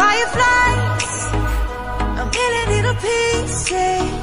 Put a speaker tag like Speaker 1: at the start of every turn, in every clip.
Speaker 1: Fireflies, a million little pieces,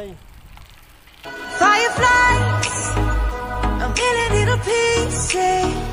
Speaker 1: Bye. Fireflies, a million little pieces.